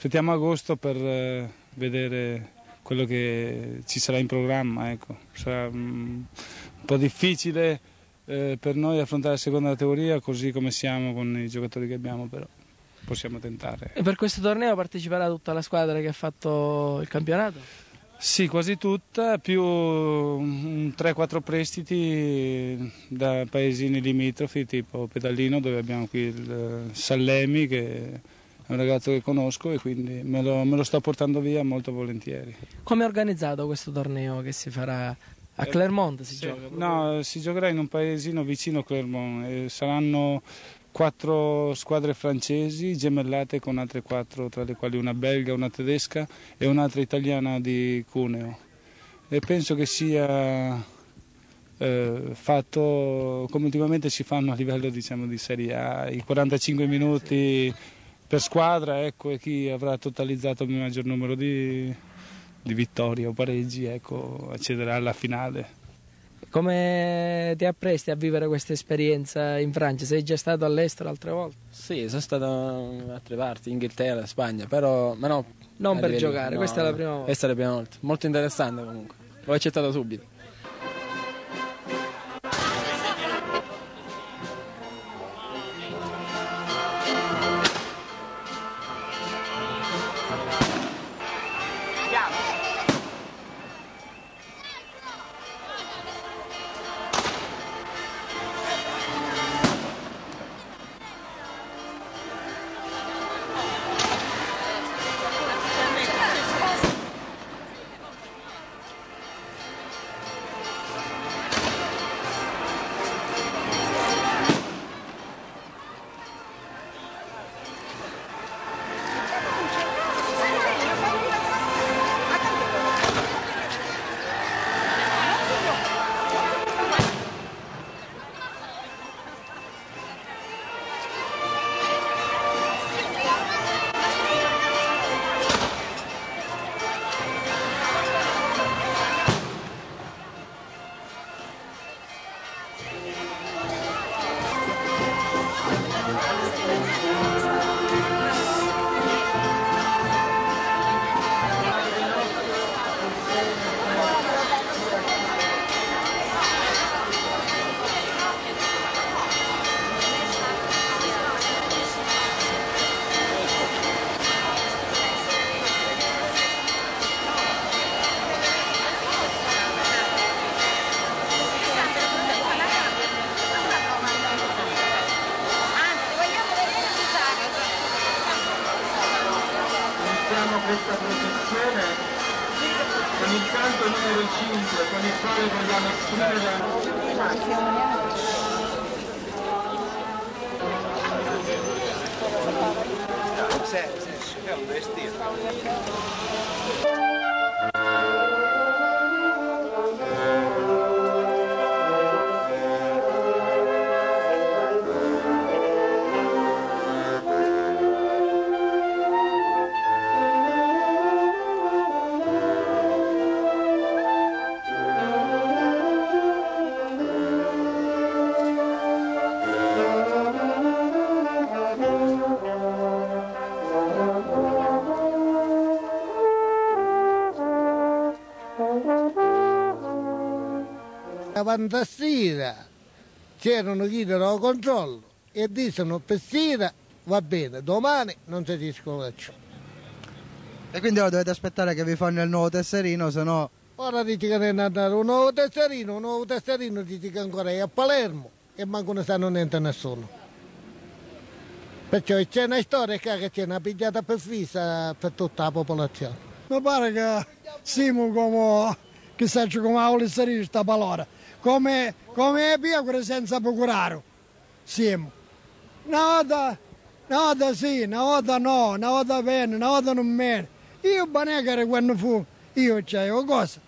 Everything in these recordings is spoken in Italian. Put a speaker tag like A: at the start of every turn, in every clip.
A: aspettiamo agosto per eh, vedere quello che ci sarà in programma. Ecco. Sarà um, un po' difficile eh, per noi affrontare la seconda categoria così come siamo con i giocatori che abbiamo, però possiamo tentare.
B: E per questo torneo parteciperà tutta la squadra che ha fatto il campionato?
A: Sì, quasi tutta, più 3-4 prestiti da paesini limitrofi tipo Pedalino dove abbiamo qui il Sallemi che è un ragazzo che conosco e quindi me lo, me lo sto portando via molto volentieri.
B: Come è organizzato questo torneo che si farà a Clermont? Si
A: sì,
B: gioca?
A: No, si giocherà in un paesino vicino a Clermont e saranno quattro squadre francesi gemellate con altre quattro, tra le quali una belga, una tedesca e un'altra italiana di Cuneo. E penso che sia eh, fatto come ultimamente si fanno a livello diciamo, di Serie A, i 45 minuti per squadra ecco, e chi avrà totalizzato il maggior numero di, di vittorie o pareggi ecco, accederà alla finale.
B: Come ti appresti a vivere questa esperienza in Francia? Sei già stato all'estero altre volte?
C: Sì, sono stato in altre parti, Inghilterra, Spagna, però ma no,
B: non per giocare,
C: no,
B: questa è la prima volta.
C: Questa è la prima volta, molto interessante comunque, l'ho accettato subito.
D: Con il canto numero 5 con il quale vogliamo esprimere
E: Sì, sì, è un vestito.
F: Avanti sera c'erano chi lo controllo e dicono per sera va bene, domani non si discola più.
G: E quindi ora dovete aspettare che vi fanno il nuovo tesserino, se no...
F: Ora dici che è nato un nuovo tesserino, un nuovo tesserino dici che ancora è a Palermo e manco ne sanno niente nessuno. Perciò c'è una storia che c'è una pigliata per fissa per tutta la popolazione.
H: Mi pare che siamo come, chissà come la tesserino sta palora come, come pecore senza procurare. Siamo. Una volta, una volta sì, una volta no, una volta bene, una volta non bene. Banegare quando fu, io c'avevo cosa.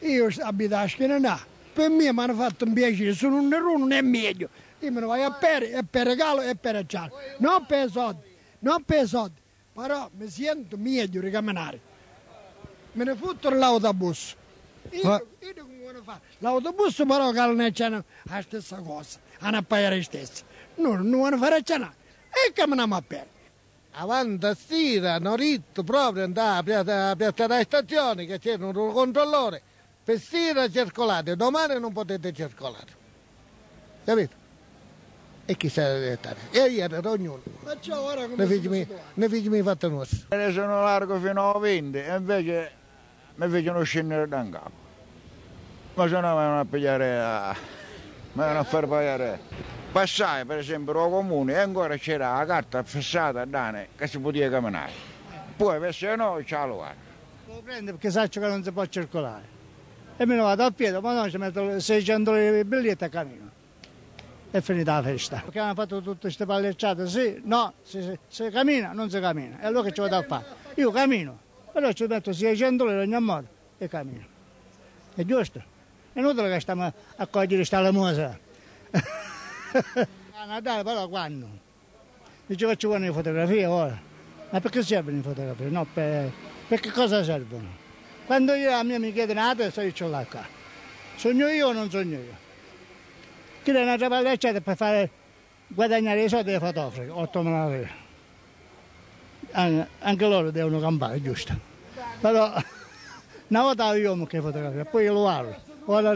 H: Io abito a Schenenà. Per me mi hanno fatto un piacere, sono un nero, non è meglio. Io me ne voglio a per, e per regalo e per ciano. Non per soldi, non per soldi. Però mi sento meglio di camminare. Me ne fotto l'autobus. Io, io come fare? L'autobus però che non c'è la stessa cosa, hanno a pagare stessi. Non, non fare cenare. E camminiamo a piedi.
F: avanti a stira, hanno ritto proprio andare a piazza, della stazione che c'era un controllore per stira circolate, domani non potete circolare. Capito? E chi sa diventare? E ieri era ognuno.
H: Facciamo ora come
F: Ne
H: si
F: figli ne figli fatto nostro.
I: Ne sono largo fino a 20 e invece mi fecero scendere da un capo. Ma se no mi vanno a pigliare, a- mi vanno a far pagare. Passai per esempio al comune e ancora c'era la carta fissata a Dane che si poteva camminare. Poi se no c'è la
J: Lo prendo perché saccio che non si può circolare. E me ne vado al piede, ma no, ci metto 600 lire di e cammino. È finita la festa. Perché hanno fatto tutte queste pallecciate, sì, no, se, se, se cammina non si cammina. E allora che ci vado a fare? Io cammino, però ci metto 600 lire ogni modo e cammino. È giusto? È inutile che stiamo a cogliere questa lamosa. a Natale però quando? Dice che ci vogliono le fotografie ora. Ma perché servono le fotografie? No, per, per che cosa servono? Quando io a me mi chiedono la testa io ce l'ho qua. Sogno io o non sogno io? Chi è un'altra pallecciata per fare guadagnare i soldi dei fotografi, 8 lire. An- Anche loro devono campare, giusto? Però una volta avevo che fotografia, poi lo guardo, ora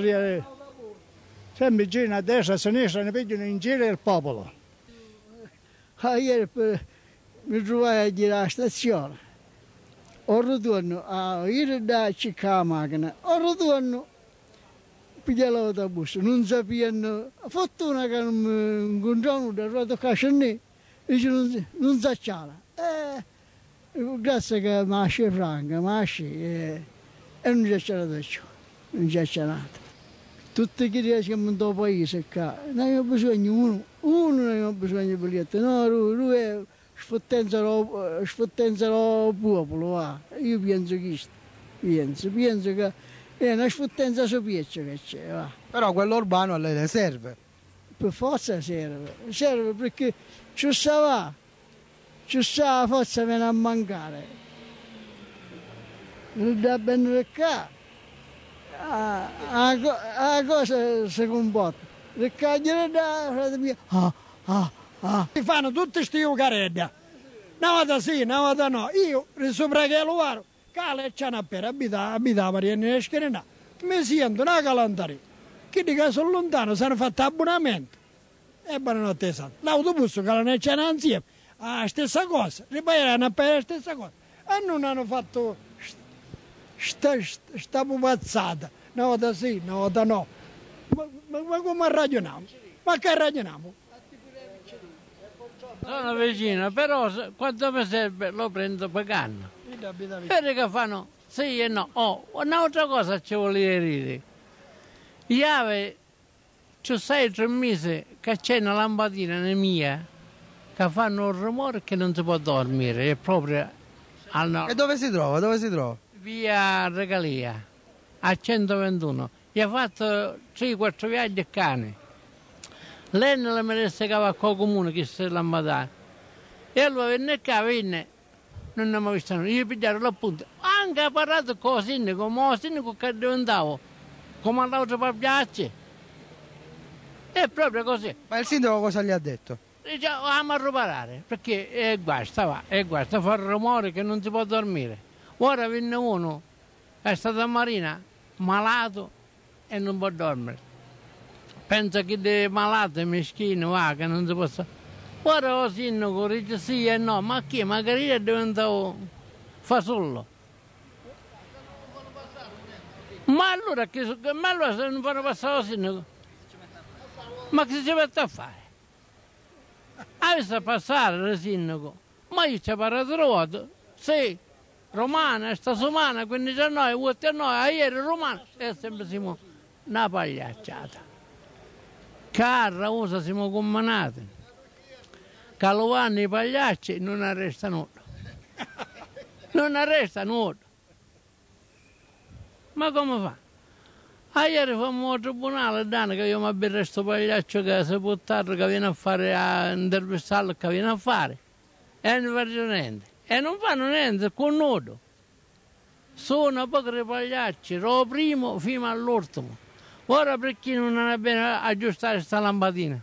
J: sempre giro a destra, a sinistra, ne pigliano in giro il popolo.
K: Ah, ieri per- mi trovai a girare alla stazione. Ho ritorno a ir da la macchina, ho ritorno pigliare l'autobus, non sapevano, fortuna che non mi incontravano da ruota cascenne, dice non, non sa c'era. Eh, grazie che lasci franca, mi lasci, eh, e non c'è c'era ciò, non c'è c'era. Tutti che riescono in questo paese qua, ne abbiamo bisogno uno, uno ne abbiamo bisogno di biglietto, no, lui, lui è sfottenza al popolo, va. io penso che penso, penso che è una sfottenza su piaccia che c'è, va.
G: Però quello urbano a lei le serve.
K: per forza serve, serve perché ci sta va, ci sta la forza viene a mancare. Non da bene qua, a, a, co- a cosa si comporta? Riccagliere da frate mio, ah, ah, ah.
H: Si fanno tutte queste ucaredde. Una volta sì, una volta no. Io, sopra che lo varo, cale e c'è una pera, abita, abita Mariani e Scherina. Mi sento una calantaria. Chi di che sono lontano, si hanno fatto abbonamento. E buonanotte santo. L'autobus che non c'è insieme, ah, la stessa cosa, ripaieranno a pagare la stessa cosa. E non hanno fatto sta, sta, sta pupazzata. Una volta sì, una volta no. Ma, ma- ma come ragioniamo? Ma che ragioniamo?
L: Sono vicino, però quando mi serve lo prendo pagando. Perché fanno sì e no. Oh, un'altra cosa ci volevo dire. Iave, ci sei tre mesi che c'è una lampadina mia che fanno un rumore che non si può dormire, è proprio al nord.
G: E dove si trova? Dove si trova?
L: via Regalia a 121 gli ha fatto 3-4 viaggi a cane lei non la meresse che va col comune che si l'ha e allora venne qua venne non ne ho mai visto nulla. io pigliare l'appunto anche ha parlato con il sindaco ma il sindaco che diventavo come l'altro pagliacci è proprio così
G: Ma il sindaco cosa gli ha detto?
L: Dice andiamo a riparare perché è guasta va è guasta fa rumore che non si può dormire. Ora viene uno è stato a Marina malato e non può dormire. Pensa che è malato è meschino va che non si può stare ora il sindaco dice sì e no ma chi? Magari è diventato fasullo. Ma allora, che, ma allora se non fanno passare il sindaco? Ma che si mette a fare? Avesse a passare il sindaco, ma io ci ho trovato, sì, romana, sta somana, 15 a noi, 8 a noi, ieri romana, e sempre siamo una pagliacciata. Carra, usa siamo combinati. Calovanni i pagliacci non arresta nulla. Non arresta nulla. Ma come fa? Ah, ieri fammo al tribunale, Dana, che io mi abbiamo questo pagliaccio che si può tardi, che viene a fare, a intervistarlo, che viene a fare. E non fanno niente. E non fanno niente con nudo. Sono pochi pagliacci, dal primo fino all'ultimo. Ora perché non è bene aggiustare questa lampadina?